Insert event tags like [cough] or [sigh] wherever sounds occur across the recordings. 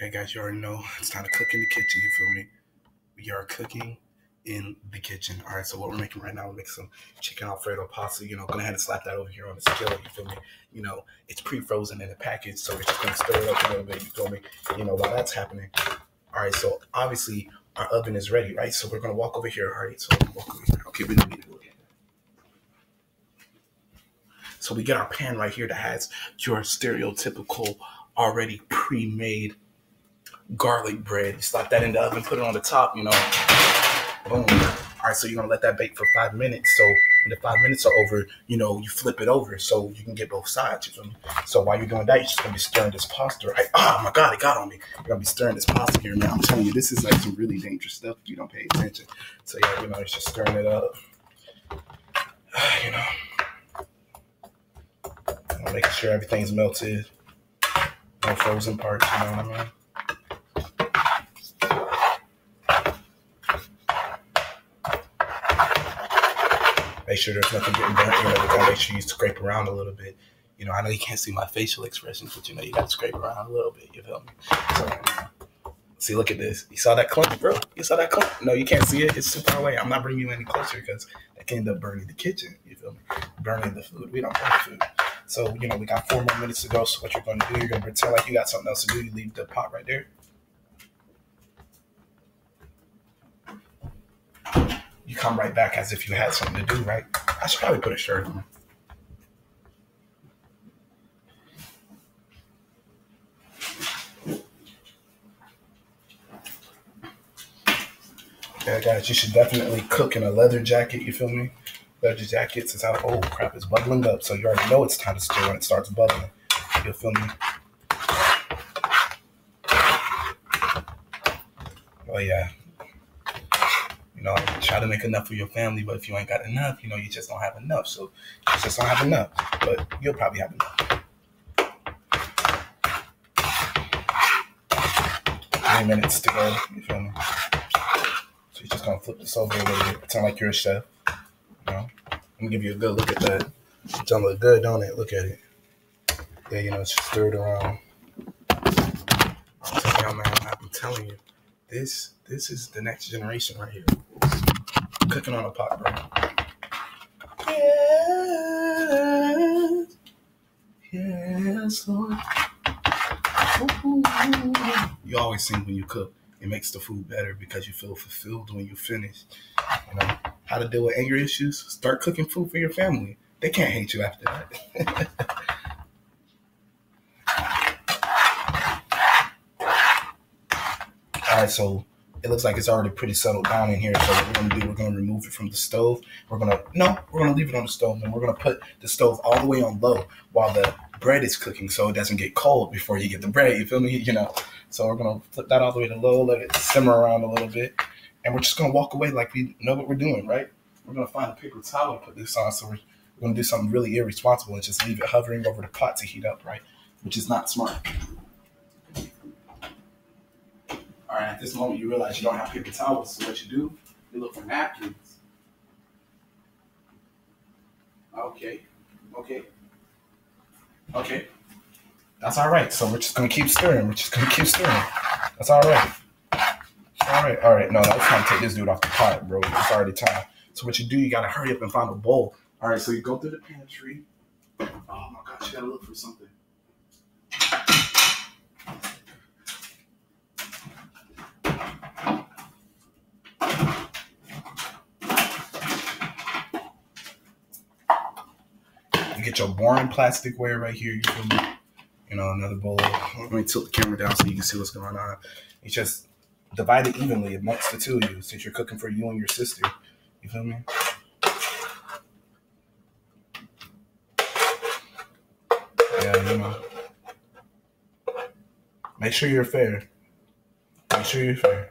Yeah, guys, you already know [laughs] it's time to cook in the kitchen. You feel me? We are cooking in the kitchen. All right, so what we're making right now, we're making some chicken alfredo pasta. You know, go ahead and slap that over here on the skillet. You feel me? You know, it's pre-frozen in a package, so we're just gonna stir it up a little bit. You feel me? You know, while that's happening. All right, so obviously our oven is ready, right? So we're gonna walk over here. All right, so walk over here. Okay, we don't need to go again. So we get our pan right here that has your stereotypical, already pre-made garlic bread. You slap that in the oven, put it on the top, you know. Boom. All right, so you're gonna let that bake for five minutes. So when the five minutes are over, you know, you flip it over so you can get both sides. You feel me? So while you're doing that, you're just gonna be stirring this pasta, right? Oh my god, it got on me. You're gonna be stirring this pasta here, man. I'm telling you, this is like some really dangerous stuff if you don't pay attention. So yeah, you know, it's just stirring it up. [sighs] You know. You know, making sure everything's melted. No frozen parts, you know what I mean? Make sure there's nothing getting burnt. You know, you gotta make sure you scrape around a little bit. You know, I know you can't see my facial expressions, but you know, you gotta scrape around a little bit. You feel me? So, see, look at this. You saw that clump, bro? You saw that clump? No, you can't see it. It's too far away. I'm not bringing you any closer because that can end up burning the kitchen. You feel me? Burning the food. We don't burn food. So, you know, we got four more minutes to go. So, what you're gonna do, you're gonna pretend like you got something else to do. You leave the pot right there. You come right back as if you had something to do, right? I should probably put a shirt on. Yeah, guys, you should definitely cook in a leather jacket. You feel me? Leather jackets is how. Oh crap! It's bubbling up, so you already know it's time to stir when it starts bubbling. You feel me? Oh yeah, you know, try to make enough for your family, but if you ain't got enough, you know, you just don't have enough. So you just don't have enough, but you'll probably have enough. Three minutes to go. You feel me? So you're just gonna flip this over a little bit, pretend like you're a chef. You know, I'm gonna give you a good look at that. It don't look good, don't it? Look at it. Yeah, you know, just stir it around. You, man, I'm telling you, this this is the next generation right here cooking on a pot, bro. Yes, yes, Lord. Ooh. You always sing when you cook. It makes the food better because you feel fulfilled when you finish. You know how to deal with anger issues. Start cooking food for your family. They can't hate you after that. [laughs] All right, so it looks like it's already pretty settled down in here. So what we're gonna do, we're gonna remove it from the stove. We're gonna no, we're gonna leave it on the stove, and we're gonna put the stove all the way on low while the bread is cooking, so it doesn't get cold before you get the bread. You feel me? [laughs] You know. So we're gonna flip that all the way to low, let it simmer around a little bit, and we're just gonna walk away like we know what we're doing, right? We're gonna find a paper towel and put this on. So we're, we're gonna do something really irresponsible and just leave it hovering over the pot to heat up, right? Which is not smart. All right, at this moment, you realize you don't have paper towels. So what you do, you look for napkins. Okay, okay, okay. That's all right. So we're just gonna keep stirring. We're just gonna keep stirring. That's all right. All right, all right. No, that's time to take this dude off the pot, bro. It's already time. So what you do, you gotta hurry up and find a bowl. All right, so you go through the pantry. Oh my gosh, you gotta look for something. Get your boring plasticware right here. You feel me? You know, another bowl. Let me tilt the camera down so you can see what's going on. It's just divide it evenly amongst the two of you since you're cooking for you and your sister. You feel me? Yeah, you know. Make sure you're fair. Make sure you're fair.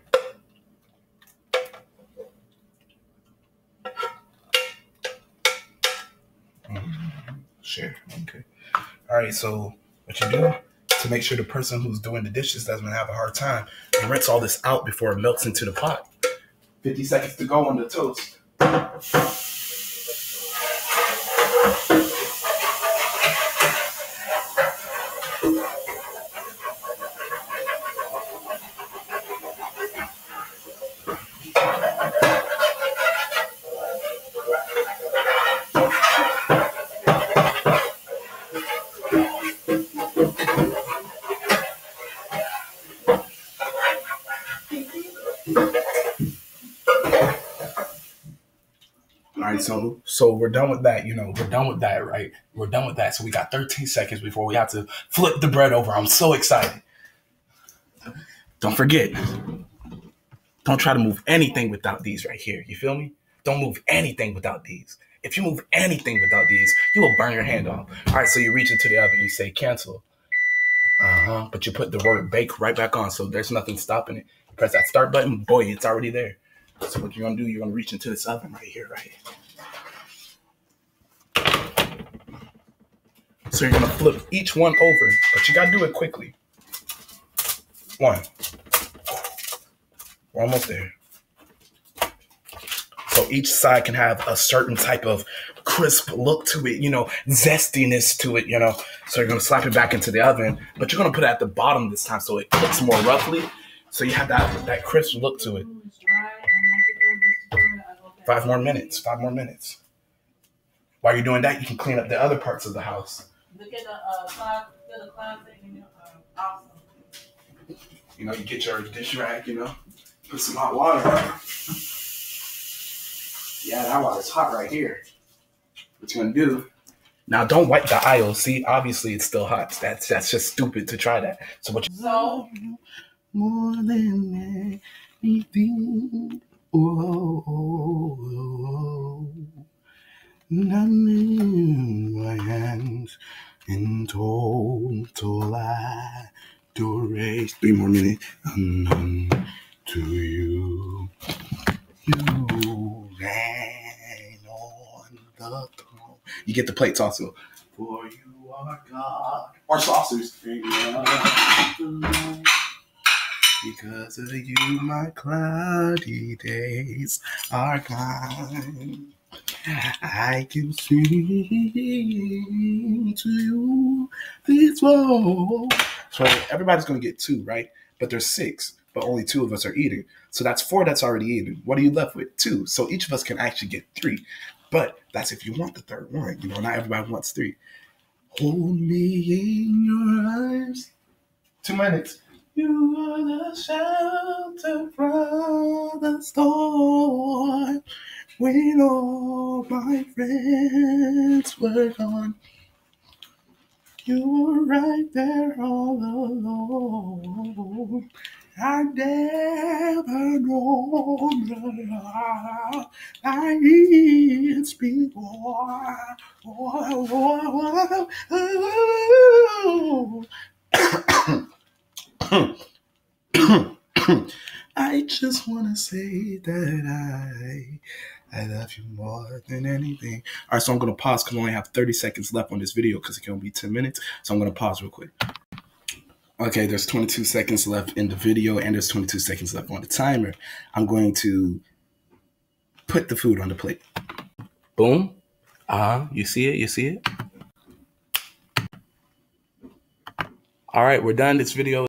Mm. Share. Okay. All right. So what you do to make sure the person who's doing the dishes doesn't have a hard time, you rinse all this out before it melts into the pot. 50 seconds to go on the toast. So so we're done with that. You know, we're done with that, right? We're done with that. So we got 13 seconds before we have to flip the bread over. I'm so excited. Don't forget, don't try to move anything without these right here. You feel me? Don't move anything without these. If you move anything without these, you will burn your hand off. All right, so you reach into the oven, you say cancel. Uh huh. But you put the word bake right back on, so there's nothing stopping it. Press that start button, boy, it's already there. So what you're gonna do, you're gonna reach into this oven right here, right? So you're gonna flip each one over, but you gotta do it quickly. One. We're almost there. So each side can have a certain type of crisp look to it, you know, zestiness to it, you know. So you're gonna slap it back into the oven, but you're gonna put it at the bottom this time so it cooks more roughly. So you have that that crisp look to it. Five more minutes. Five more minutes. While you're doing that, you can clean up the other parts of the house. Look at the uh, closet, the closet in your uh, awesome. You know, you get your dish rag, you know, put some hot water on. Yeah, that water's hot right here. What you gonna do? Now don't wipe the aisle. See, obviously it's still hot. That's that's just stupid to try that. So what you So more than anything. Oh, oh, oh, I'm in my hands in total adoration. Three more minutes. Unknown to you. You reign on the throne. You get the plates also. For you are God. Or saucers. Because of you, my cloudy days are gone. I can sing to you this song. So everybody's gonna get two, right? But there's six, but only two of us are eating. So that's four that's already eaten. What are you left with? Two. So each of us can actually get three. But that's if you want the third one. You know, not everybody wants three. Hold me in your arms. Two minutes. You are the shelter from the storm. When all my friends were gone, you were right there all alone. I never known the love like it's before. Oh, oh, oh, oh. I just want to say that I I love you more than anything. All right, so I'm gonna pause because I only have 30 seconds left on this video because it can only be 10 minutes. So I'm gonna pause real quick. Okay, there's 22 seconds left in the video and there's 22 seconds left on the timer. I'm going to put the food on the plate. Boom. Uh-huh. You see it? You see it? All right, we're done. This video